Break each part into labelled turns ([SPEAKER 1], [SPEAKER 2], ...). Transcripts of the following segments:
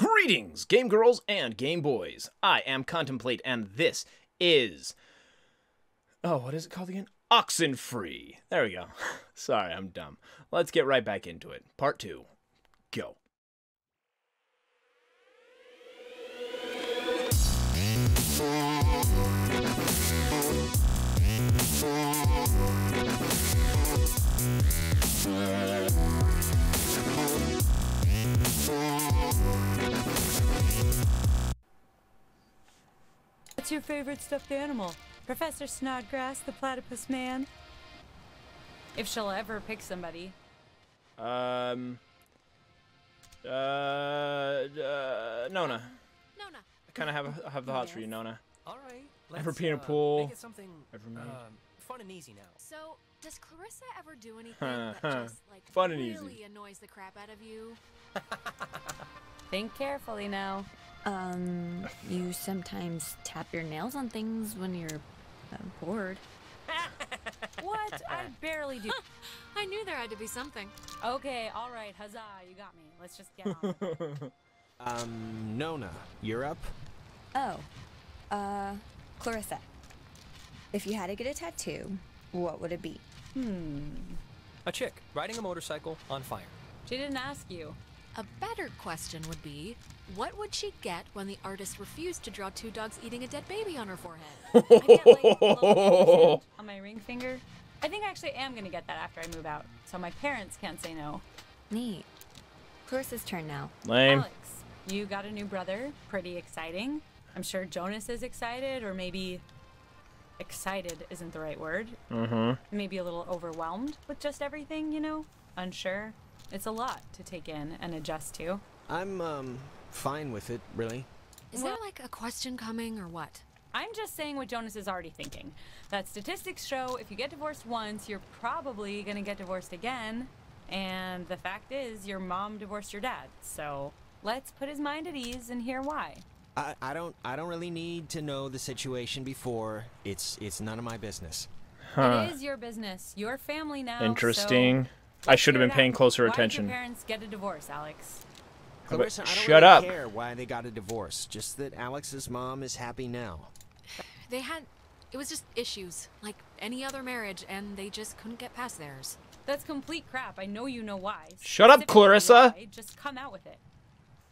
[SPEAKER 1] Greetings, game girls and game boys. I am Contemplate, and this is. Oh, what is it called again? Oxenfree. There we go. Sorry, I'm dumb. Let's get right back into it. Part two. Go.
[SPEAKER 2] What's your favorite stuffed animal? Professor Snodgrass, the platypus man? If she'll ever pick somebody.
[SPEAKER 1] Um. Uh. uh Nona.
[SPEAKER 3] Nona.
[SPEAKER 1] I kind of have have the hots for you, Nona.
[SPEAKER 4] All right.
[SPEAKER 1] Ever
[SPEAKER 4] Let's,
[SPEAKER 1] pee in a
[SPEAKER 4] uh,
[SPEAKER 1] pool?
[SPEAKER 4] Make it something
[SPEAKER 1] Ever made?
[SPEAKER 4] um, fun and easy now.
[SPEAKER 3] So, does Clarissa ever do anything
[SPEAKER 1] Huh,
[SPEAKER 3] that
[SPEAKER 1] huh.
[SPEAKER 3] just like
[SPEAKER 1] Fun and
[SPEAKER 3] really
[SPEAKER 1] easy.
[SPEAKER 3] annoys the crap out of you?
[SPEAKER 2] Think carefully now.
[SPEAKER 5] Um, you sometimes tap your nails on things when you're uh, bored.
[SPEAKER 2] What? I barely do.
[SPEAKER 3] I knew there had to be something.
[SPEAKER 2] Okay, all right, huzzah, you got me. Let's just get on.
[SPEAKER 6] Um, Nona, you're up?
[SPEAKER 5] Oh, uh, Clarissa. If you had to get a tattoo, what would it be? Hmm.
[SPEAKER 4] A chick riding a motorcycle on fire.
[SPEAKER 2] she didn't ask you.
[SPEAKER 3] A better question would be, what would she get when the artist refused to draw two dogs eating a dead baby on her forehead?
[SPEAKER 2] I get like a on my ring finger. I think I actually am gonna get that after I move out, so my parents can't say no.
[SPEAKER 5] Neat. Clarissa's turn now.
[SPEAKER 1] Lame.
[SPEAKER 2] Alex, you got a new brother. Pretty exciting. I'm sure Jonas is excited, or maybe excited isn't the right word.
[SPEAKER 1] Mm-hmm.
[SPEAKER 2] Maybe a little overwhelmed with just everything, you know? Unsure. It's a lot to take in and adjust to.
[SPEAKER 6] I'm, um, fine with it, really.
[SPEAKER 3] Is there like a question coming or what?
[SPEAKER 2] I'm just saying what Jonas is already thinking. That statistics show if you get divorced once, you're probably gonna get divorced again. And the fact is, your mom divorced your dad. So let's put his mind at ease and hear why.
[SPEAKER 6] I, I don't, I don't really need to know the situation before. It's, it's none of my business.
[SPEAKER 1] Huh.
[SPEAKER 2] It is your business, your family now. so
[SPEAKER 1] Interesting. I should have been paying
[SPEAKER 2] out.
[SPEAKER 1] closer
[SPEAKER 2] Why
[SPEAKER 1] attention.
[SPEAKER 2] Did your parents get a divorce, Alex?
[SPEAKER 1] How about-
[SPEAKER 6] Clarissa, I don't
[SPEAKER 1] shut
[SPEAKER 6] really
[SPEAKER 1] up.
[SPEAKER 6] care why they got a divorce. Just that Alex's mom is happy now.
[SPEAKER 3] They had, it was just issues, like any other marriage, and they just couldn't get past theirs.
[SPEAKER 2] That's complete crap. I know you know why.
[SPEAKER 1] Shut up,
[SPEAKER 2] Specifically
[SPEAKER 1] Clarissa.
[SPEAKER 2] why. Just come out with it.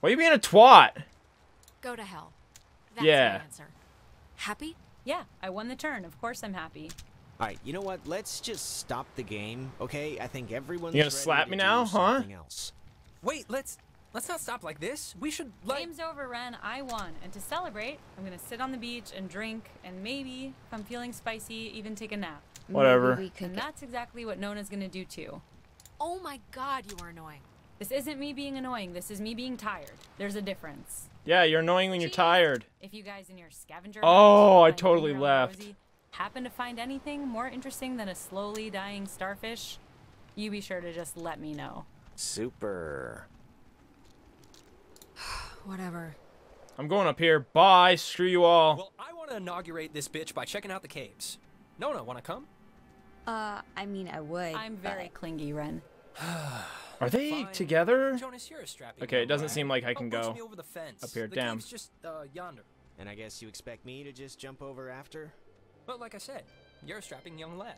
[SPEAKER 1] Why are you being a twat?
[SPEAKER 3] Go to hell. That's
[SPEAKER 1] Yeah.
[SPEAKER 3] my answer. Happy?
[SPEAKER 2] Yeah, I won the turn. Of course I'm happy.
[SPEAKER 6] All right, you know what? Let's just stop the game, okay? I think everyone's
[SPEAKER 1] You gonna
[SPEAKER 6] ready
[SPEAKER 1] slap
[SPEAKER 6] to
[SPEAKER 1] me
[SPEAKER 6] do
[SPEAKER 1] now, huh?
[SPEAKER 6] something Else.
[SPEAKER 4] Wait, let's let's not stop like this. We should like.
[SPEAKER 2] Game's over, Ren. I won. And to celebrate, I'm gonna sit on the beach and drink, and maybe, if I'm feeling spicy, even take a nap.
[SPEAKER 1] Whatever.
[SPEAKER 5] We
[SPEAKER 2] And that's exactly what Nona's gonna do too.
[SPEAKER 3] Oh my god, you are annoying.
[SPEAKER 2] This isn't me being annoying. This is me being tired. There's a difference.
[SPEAKER 1] Yeah, you're annoying when you're tired.
[SPEAKER 2] If you guys in your scavenger
[SPEAKER 1] Oh, I totally
[SPEAKER 2] Nero and
[SPEAKER 1] left.
[SPEAKER 2] Rosie, happen to find anything more interesting than a slowly dying starfish, you be sure to just let me know.
[SPEAKER 6] Super.
[SPEAKER 3] Whatever.
[SPEAKER 1] I'm going up here. Bye. Screw you all.
[SPEAKER 4] Well, I want to inaugurate this bitch by checking out the caves. Nona, want to come?
[SPEAKER 5] Uh, I mean, I would.
[SPEAKER 2] I'm very
[SPEAKER 5] but-
[SPEAKER 2] clingy, Ren.
[SPEAKER 1] Are they
[SPEAKER 4] Fine.
[SPEAKER 1] together?
[SPEAKER 4] Jonas, you're a strapping.
[SPEAKER 1] Okay, it doesn't
[SPEAKER 4] lad.
[SPEAKER 1] seem like I
[SPEAKER 4] Oh,
[SPEAKER 1] can
[SPEAKER 4] push
[SPEAKER 1] go
[SPEAKER 4] me over the fence.
[SPEAKER 1] up here,
[SPEAKER 4] The
[SPEAKER 1] damn.
[SPEAKER 4] cave's just uh, yonder.
[SPEAKER 6] And I guess you expect me to just jump over after?
[SPEAKER 4] But like I said, you're a strapping young lad.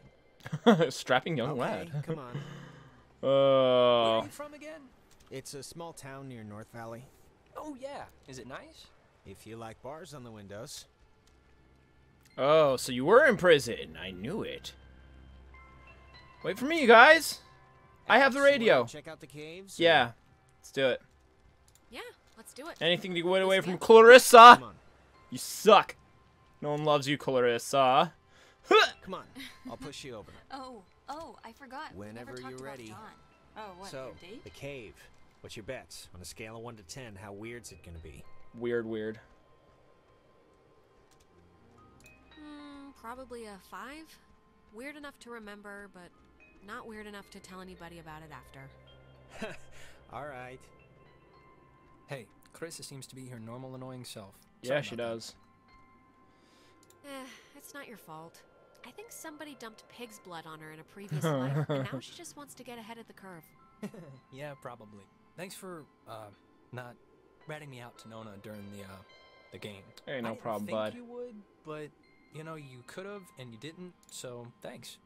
[SPEAKER 1] Strapping young
[SPEAKER 6] okay,
[SPEAKER 1] lad.
[SPEAKER 6] come on.
[SPEAKER 4] Where are
[SPEAKER 1] Uh,
[SPEAKER 4] you from again?
[SPEAKER 6] It's a small town near North Valley.
[SPEAKER 4] Oh yeah. Is it nice?
[SPEAKER 6] If you like bars on the windows.
[SPEAKER 1] oh, so you were in prison. I knew it. Wait for me, you guys. I have the
[SPEAKER 6] Alex, you wanna
[SPEAKER 1] radio.
[SPEAKER 6] Check out the caves.
[SPEAKER 1] Yeah, let's do it.
[SPEAKER 3] Yeah, let's do it.
[SPEAKER 1] Anything to get away
[SPEAKER 3] Let's
[SPEAKER 1] from
[SPEAKER 3] get-
[SPEAKER 1] Clarissa.
[SPEAKER 6] Come on.
[SPEAKER 1] You suck. No one loves you, Clarissa.
[SPEAKER 6] Come on. I'll push you over.
[SPEAKER 5] Oh, oh, I forgot.
[SPEAKER 6] Whenever you're ready.
[SPEAKER 5] Dawn. Oh, what?
[SPEAKER 6] so,
[SPEAKER 5] your date?
[SPEAKER 6] the cave. What's your bet? On a scale of 1 to 10, how weird's it gonna be?
[SPEAKER 1] Weird, weird.
[SPEAKER 3] Hmm, probably a five. Weird enough to remember, but not weird enough to tell anybody about it after.
[SPEAKER 6] Alright.
[SPEAKER 4] Hey, Clarissa seems to be her normal annoying self.
[SPEAKER 1] Yeah,
[SPEAKER 4] Sorry
[SPEAKER 1] she does.
[SPEAKER 3] Eh, it's not your fault. I think somebody dumped pig's blood on her in a previous life, and now she just wants to get ahead of the curve.
[SPEAKER 4] yeah, probably. Thanks for uh not ratting me out to Nona during the uh, the game.
[SPEAKER 1] Hey, no
[SPEAKER 4] I didn't
[SPEAKER 1] problem,
[SPEAKER 4] think
[SPEAKER 1] bud.
[SPEAKER 4] You would, but you know you could have and you didn't. So thanks.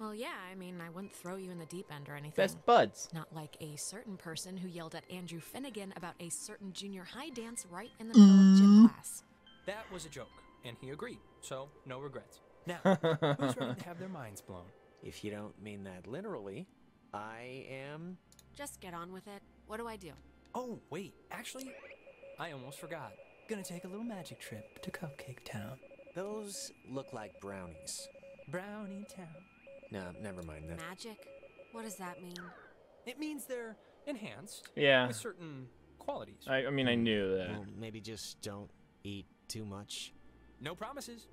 [SPEAKER 3] Well, yeah, I mean, I wouldn't throw you in the deep end or anything.
[SPEAKER 1] Best buds.
[SPEAKER 3] Not like a certain person who yelled at Andrew Finnegan about a certain junior high dance right in the middle of gym class.
[SPEAKER 4] That was a joke, and he agreed. So no regrets. Now, who's ready to have their minds blown?
[SPEAKER 6] If you don't mean that literally, I am.
[SPEAKER 3] Just get on with it. What do I do?
[SPEAKER 4] Oh wait, actually, I almost forgot. Gonna take a little magic trip to Cupcake Town,
[SPEAKER 6] Those look like brownies.
[SPEAKER 4] Brownie Town.
[SPEAKER 6] No, never mind that.
[SPEAKER 3] Magic? What does that mean?
[SPEAKER 4] It means they're enhanced
[SPEAKER 1] Yeah.
[SPEAKER 4] with certain qualities.
[SPEAKER 1] I, I mean, I knew that.
[SPEAKER 6] Well, maybe just don't eat too much.
[SPEAKER 4] No promises.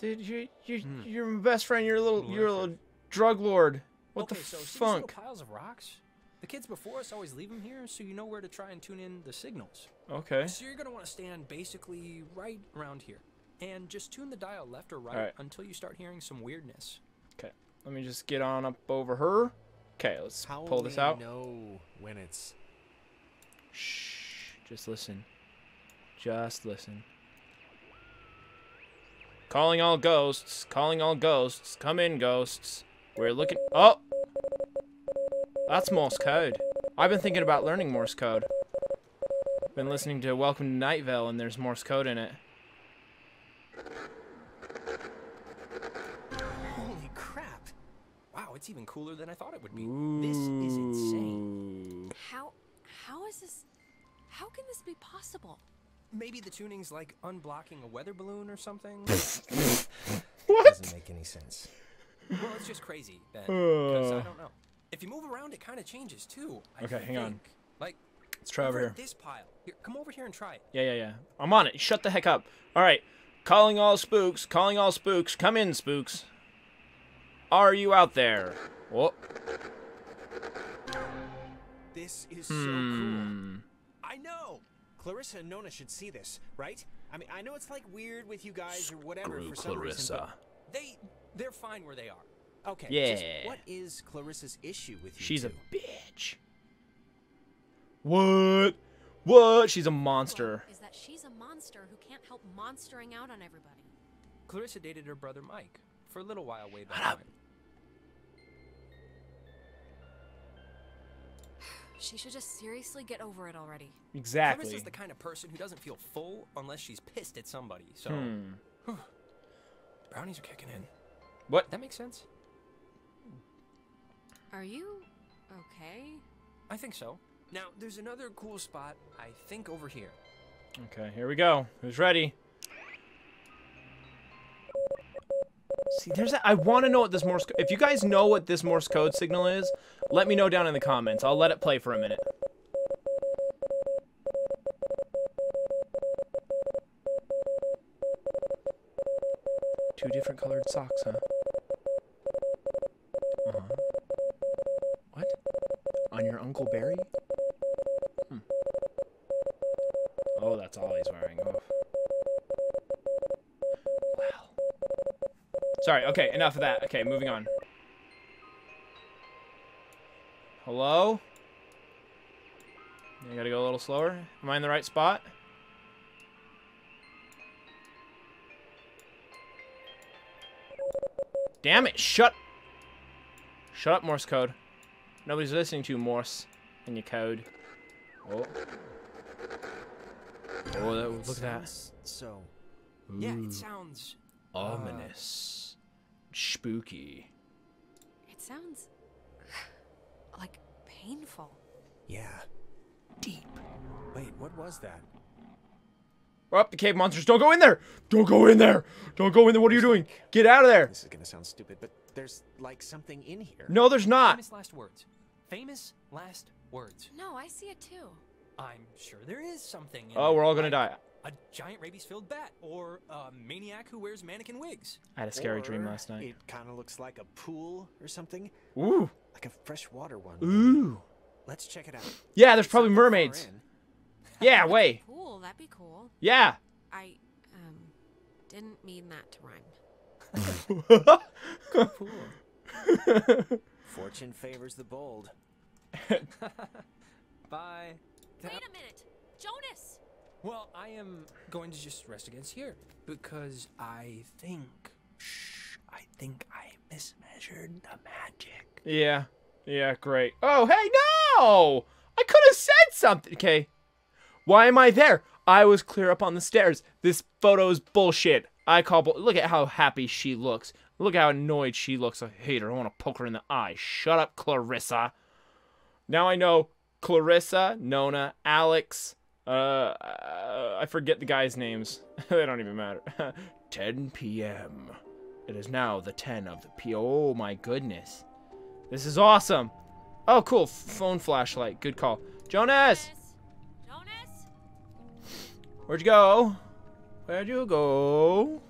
[SPEAKER 1] Dude, you you
[SPEAKER 4] hmm.
[SPEAKER 1] you're my best friend. You're a little you're a little drug lord. What
[SPEAKER 4] okay,
[SPEAKER 1] the
[SPEAKER 4] so see these
[SPEAKER 1] funk?
[SPEAKER 4] piles of rocks? The kids before us always leave them here, so you know where to try and tune in the signals.
[SPEAKER 1] Okay.
[SPEAKER 4] So you're gonna want to stand basically right around here, and just tune the dial left or right
[SPEAKER 1] Alright.
[SPEAKER 4] until you start hearing some weirdness.
[SPEAKER 1] Okay. Let me just get on up over her. Okay, let's
[SPEAKER 6] How
[SPEAKER 1] pull this out.
[SPEAKER 6] know when it's
[SPEAKER 1] Shh. Just listen. Just listen. Calling all ghosts. Calling all ghosts. Come in, ghosts. We're looking. Oh! That's Morse code. I've been thinking about learning Morse code. Been listening to Welcome to Night Vale, and there's Morse code in it.
[SPEAKER 4] Holy crap! Wow, it's even cooler than I thought it would be. This is insane.
[SPEAKER 3] How how is this how can this be possible?
[SPEAKER 4] Maybe the tuning's like unblocking a weather balloon or something.
[SPEAKER 1] What?
[SPEAKER 6] doesn't make any sense.
[SPEAKER 4] well, it's just crazy then. Because I
[SPEAKER 1] Uh.
[SPEAKER 4] don't know. If you move around, it kind of changes too. I
[SPEAKER 1] Okay, hang on.
[SPEAKER 4] Like,
[SPEAKER 1] Let's try over here.
[SPEAKER 4] This pile. Here, come over here and try it.
[SPEAKER 1] Yeah, yeah, yeah. I'm on it. Shut the heck up. All right. Calling all spooks. Calling all spooks. Come in, spooks. Are you out there? Oh.
[SPEAKER 6] This is so cool.
[SPEAKER 1] Hmm.
[SPEAKER 6] I know. Clarissa and Nona should see this, right? I mean, I know it's like weird with you guys or whatever for some reason.
[SPEAKER 1] Clarissa.
[SPEAKER 4] They, they're fine where they are.
[SPEAKER 6] But, okay. just
[SPEAKER 1] Yeah.
[SPEAKER 6] what is Clarissa's issue with you?
[SPEAKER 1] She's a bitch. What? What? She's a monster.
[SPEAKER 3] Is that she's a monster who can't help monstering out on everybody.
[SPEAKER 4] Clarissa dated her brother Mike for a little while way back.
[SPEAKER 1] Up.
[SPEAKER 4] when.
[SPEAKER 3] She should just seriously get over it already.
[SPEAKER 1] Exactly.
[SPEAKER 4] Clarissa's the kind of person who doesn't feel full unless she's pissed at somebody. So
[SPEAKER 1] Hmm.
[SPEAKER 4] brownies are kicking in.
[SPEAKER 1] What?
[SPEAKER 4] That makes sense.
[SPEAKER 3] Are you okay?
[SPEAKER 4] I think so. Now, there's another cool spot, I think over here.
[SPEAKER 1] Okay, here we go. Who's ready? See, there's a, I want to know what this Morse. Co- if you guys know what this Morse code signal is, let me know down in the comments. I'll let it play for a minute. Two different colored socks, huh? Uncle Barry? Hmm. Oh, that's all he's wearing. Oh. Well. Sorry, okay, enough of that. Okay, moving on. Hello? I gotta go a little slower. Am I in the right spot? Damn it, shut Shut up, Morse code. Nobody's listening to you, Morse and your code. Oh. Oh, that, look at that.
[SPEAKER 6] Sounds So,
[SPEAKER 4] Yeah, it sounds.
[SPEAKER 1] Uh, Ominous. Spooky.
[SPEAKER 3] It sounds like painful.
[SPEAKER 6] yeah.
[SPEAKER 1] Deep.
[SPEAKER 6] Wait, what was that?
[SPEAKER 1] We're up the cave monsters. Don't go in there! Don't go in there! Don't go in there. What are you doing? Get out of there!
[SPEAKER 6] This is gonna sound stupid, but there's like something in here.
[SPEAKER 1] No, there's not.
[SPEAKER 4] Famous last words. Famous last words.
[SPEAKER 3] No, I see it too.
[SPEAKER 4] I'm sure there is something. In
[SPEAKER 1] Oh, we're all gonna die.
[SPEAKER 4] A giant rabies-filled bat, or a maniac who wears mannequin wigs.
[SPEAKER 1] I had a scary dream last night.
[SPEAKER 6] It kind of looks like a pool or something,
[SPEAKER 1] Ooh.
[SPEAKER 6] like a freshwater one.
[SPEAKER 1] Ooh.
[SPEAKER 6] Let's check it out.
[SPEAKER 1] Yeah, there's probably
[SPEAKER 6] not
[SPEAKER 1] mermaids. Yeah, way.
[SPEAKER 3] Cool, that'd be cool.
[SPEAKER 1] Yeah.
[SPEAKER 3] I um didn't mean that to rhyme.
[SPEAKER 6] Fortune favors the bold.
[SPEAKER 4] Bye.
[SPEAKER 3] Wait a minute! Jonas!
[SPEAKER 4] Well, I am going to just rest against here because I think, shh, I think I mismeasured the magic.
[SPEAKER 1] Yeah. Yeah, great. Oh, hey, no! I could have said something. Okay. Why am I there? I was clear up on the stairs. This photo is bullshit. I call bull- Look at how happy she looks. Look how annoyed she looks. I hate her. I want to poke her in the eye. Shut up, Clarissa. Now I know Clarissa, Nona, Alex, uh, uh I forget the guys' names. they don't even matter. 10 p.m. It is now the 10 of the p. Oh my goodness. This is awesome. Oh, cool. F- phone flashlight. Good call. Jonas!
[SPEAKER 3] Jonas?
[SPEAKER 1] Where'd you go? Where'd you go?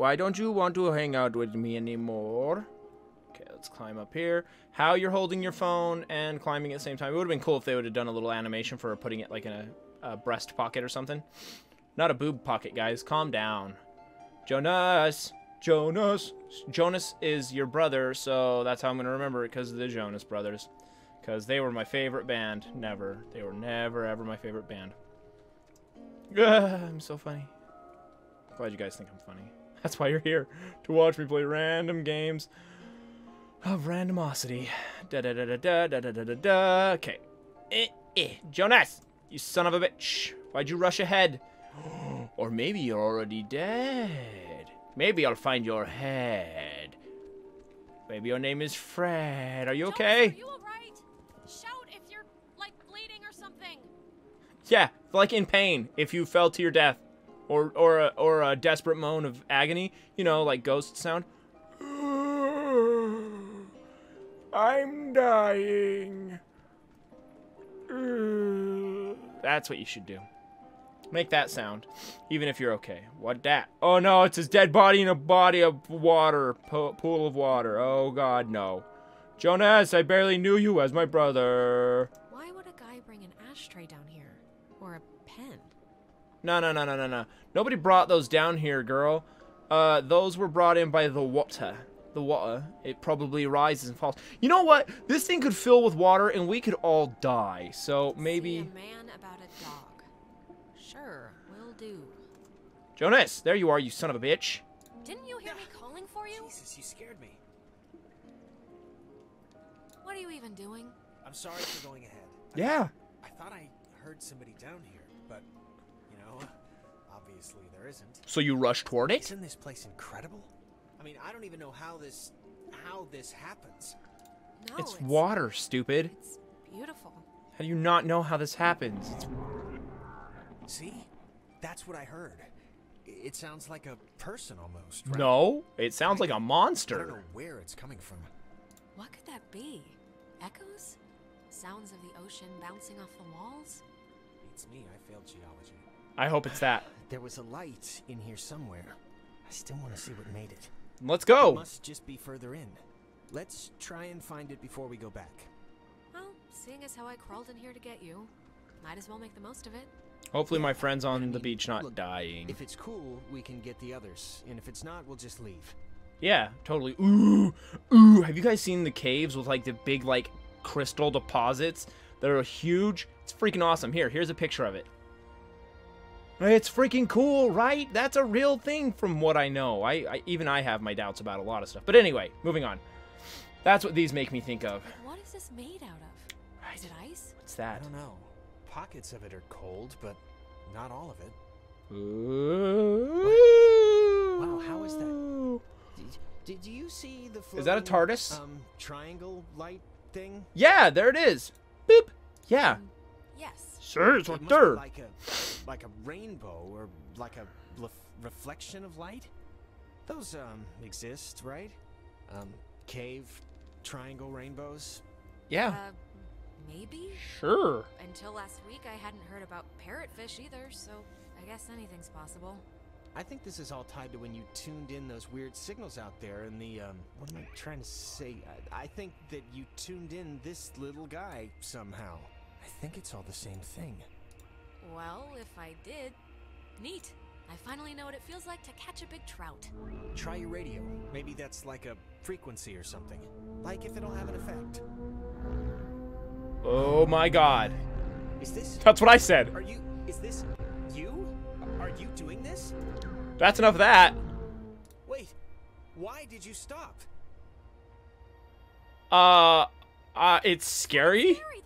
[SPEAKER 1] Why don't you want to hang out with me anymore? Okay, let's climb up here. How you're holding your phone and climbing at the same time. It would have been cool if they would have done a little animation for putting it like in a, a breast pocket or something. Not a boob pocket, guys. Calm down. Jonas! Jonas! Jonas is your brother, so that's how I'm going to remember it because of the Jonas Brothers. Because they were my favorite band. Never. They were never, ever my favorite band. I'm so funny. Glad you guys think I'm funny. That's why you're here to watch me play random games of randomosity. Da da da da da da da da da da. Okay. Eh, eh. Jonas, you son of a bitch. Why'd you rush ahead? or maybe you're already dead. Maybe I'll find your head. Maybe your name is Fred. Are you
[SPEAKER 3] Jonas,
[SPEAKER 1] okay?
[SPEAKER 3] are you alright? Shout if you're, like, bleeding or something.
[SPEAKER 1] Yeah, like in pain if you fell to your death, or or a, or a desperate moan of agony. You know, like ghost sound. I'm dying. That's what you should do. Make that sound, even if you're okay. What that? Oh no, it's his dead body in a body of water, po- pool of water. Oh god, no. Jonas, I barely knew you as my brother.
[SPEAKER 3] Why would a guy bring an ashtray down here? Or a pen?
[SPEAKER 1] No, no, no, no, no, no. Nobody brought those down here, girl. Uh, those were brought in by the water. The water. It probably rises and falls. You know what? This thing could fill with water and we could all die. So
[SPEAKER 3] See
[SPEAKER 1] maybe.
[SPEAKER 3] a man about a dog. Sure, will do.
[SPEAKER 1] Jonas, there you are, you son of a bitch.
[SPEAKER 3] Didn't you hear me calling for you?
[SPEAKER 6] Jesus, you scared me.
[SPEAKER 3] What are you even doing?
[SPEAKER 6] I'm sorry for going ahead. I
[SPEAKER 1] Yeah.
[SPEAKER 6] I thought I heard somebody down here, but, you know, obviously there isn't.
[SPEAKER 1] So you rush toward it?
[SPEAKER 6] Isn't this place incredible? I mean, I don't even know how this how this happens.
[SPEAKER 3] No,
[SPEAKER 1] It's water, stupid.
[SPEAKER 3] It's beautiful.
[SPEAKER 1] How do you not know how this happens? It's...
[SPEAKER 6] See? That's what I heard. It sounds like a person almost. Right?
[SPEAKER 1] No, it sounds like a
[SPEAKER 6] I don't know
[SPEAKER 1] monster.
[SPEAKER 6] where it's coming from.
[SPEAKER 3] What could that be? Echoes? Sounds of the ocean bouncing off the walls?
[SPEAKER 6] It's me. I failed geology.
[SPEAKER 1] I hope it's that.
[SPEAKER 6] There was a light in here somewhere. I still want to see what made it.
[SPEAKER 1] Let's
[SPEAKER 6] It
[SPEAKER 1] go.
[SPEAKER 6] must just be further in. Let's try and find it before we go back.
[SPEAKER 3] Well, seeing as how I crawled in here to get you, might as well make the most of it.
[SPEAKER 1] Hopefully my friend's on
[SPEAKER 6] I
[SPEAKER 1] the beach not
[SPEAKER 6] look,
[SPEAKER 1] dying.
[SPEAKER 6] If it's cool, we can get the others, and if it's not, we'll just leave.
[SPEAKER 1] Yeah, totally. Ooh, ooh. Have you guys seen the caves with like the big like crystal deposits that are huge? It's freaking awesome. Here, here's a picture of it. It's freaking cool, right? That's a real thing from what I know. I, I even I have my doubts about a lot of stuff. But anyway, moving on. That's what these make me think of.
[SPEAKER 3] What is this made out of?
[SPEAKER 1] Right.
[SPEAKER 3] Is it ice?
[SPEAKER 1] What's that?
[SPEAKER 6] I don't know. Pockets of it are cold, but not all of it.
[SPEAKER 1] Ooh.
[SPEAKER 6] Wow, how is that? Did, did you see the
[SPEAKER 1] Is that a
[SPEAKER 6] floating,
[SPEAKER 1] TARDIS?
[SPEAKER 6] Um, triangle light thing?
[SPEAKER 1] Yeah, there it is. Boop. Yeah.
[SPEAKER 3] Yes.
[SPEAKER 1] Sure, it's
[SPEAKER 6] It
[SPEAKER 1] right there.
[SPEAKER 6] like a like a rainbow or like a lef- reflection of light. Those um exist, right? Um, cave triangle rainbows.
[SPEAKER 1] Yeah.
[SPEAKER 3] Uh, maybe?
[SPEAKER 1] Sure.
[SPEAKER 3] Until last week, I hadn't heard about parrotfish either, so I guess anything's possible.
[SPEAKER 6] I think this is all tied to when you tuned in those weird signals out there in the um. What am I trying to say? I, I think that you tuned in this little guy somehow. I think it's all the same thing.
[SPEAKER 3] Well, if I did, neat. I finally know what it feels like to catch a big trout.
[SPEAKER 6] Try your radio. Maybe that's like a frequency or something. Like if it'll have an effect.
[SPEAKER 1] Oh my god.
[SPEAKER 6] Is this?
[SPEAKER 1] That's what I said.
[SPEAKER 6] Are you? Is this you? Are you doing this?
[SPEAKER 1] That's enough of that.
[SPEAKER 6] Wait. Why did you stop?
[SPEAKER 1] Uh, uh, it's scary.
[SPEAKER 3] Harry, that's why.
[SPEAKER 6] Yeah,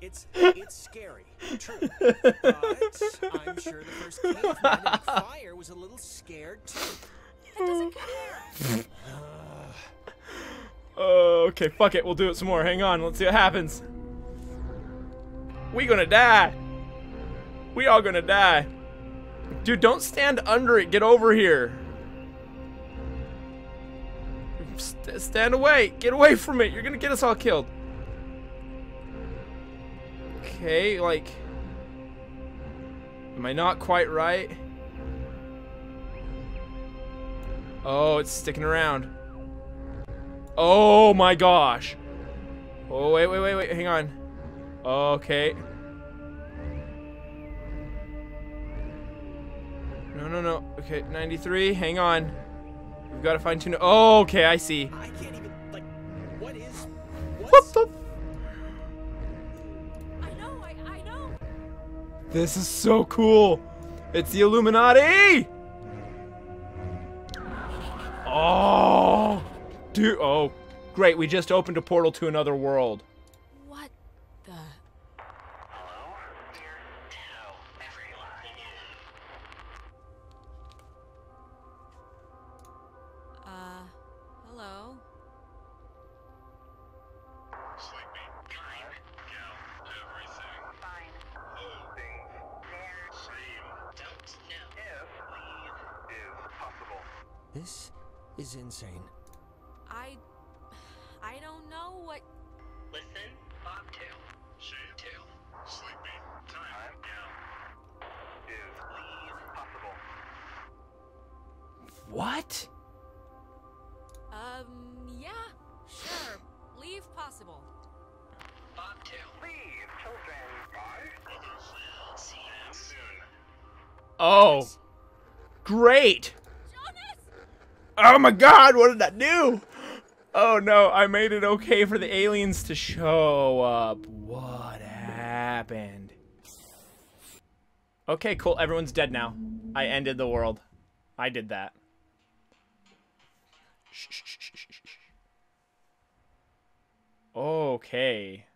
[SPEAKER 6] it's it's scary. True. But I'm sure the first caveman fire was a little scared too.
[SPEAKER 3] That doesn't compare.
[SPEAKER 1] Uh, okay, fuck it. We'll do it some more. Hang on. Let's see what happens. We gonna die. We all gonna die. Dude, don't stand under it. Get over here. St- stand away. Get away from it. You're gonna get us all killed. Okay, like... Am I not quite right? Oh, it's sticking around. Oh my gosh. Oh, wait, wait, wait, wait. Hang on. Okay. No, no, no. Okay, 93. Hang on. We've got to fine tune it. Oh, okay, I see.
[SPEAKER 6] I can't even like. What is?
[SPEAKER 1] What the? This is so cool. It's the Illuminati. Oh, dude. Oh, great. We just opened a portal to another world.
[SPEAKER 6] This is insane.
[SPEAKER 3] I. I don't know what.
[SPEAKER 7] Listen, bobtail, shavetail, sleepy, time, now. Is leave possible.
[SPEAKER 1] What?
[SPEAKER 3] Um, yeah, sure. Leave possible.
[SPEAKER 7] Bobtail. Leave, children. Bye. Others will see you soon.
[SPEAKER 1] Oh, great. Oh my god, what did that do? Oh no, I made it okay for the aliens to show up. What happened? Okay, cool. Everyone's dead now. I ended the world. I did that. Okay.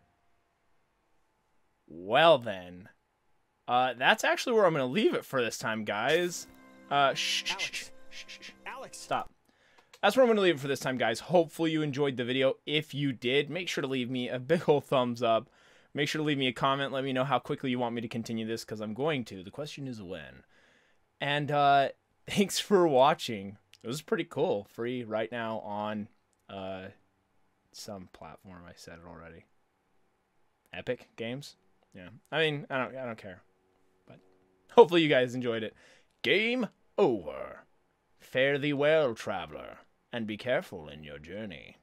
[SPEAKER 1] Well then. Uh, that's actually where I'm gonna leave it for this time, guys. Uh, shh,
[SPEAKER 6] Alex.
[SPEAKER 1] shh, shh, shh.
[SPEAKER 6] Alex.
[SPEAKER 1] Stop. That's where I'm going to leave it for this time, guys. Hopefully you enjoyed the video. If you did, make sure to leave me a big old thumbs up. Make sure to leave me a comment. Let me know how quickly you want me to continue this, because I'm going to. The question is when. And uh, thanks for watching. It was pretty cool. Free right now on uh, some platform. I said it already. Epic Games. Yeah. I mean, I don't. I don't care. But hopefully you guys enjoyed it. Game over. Fare thee well, traveler, and be careful in your journey.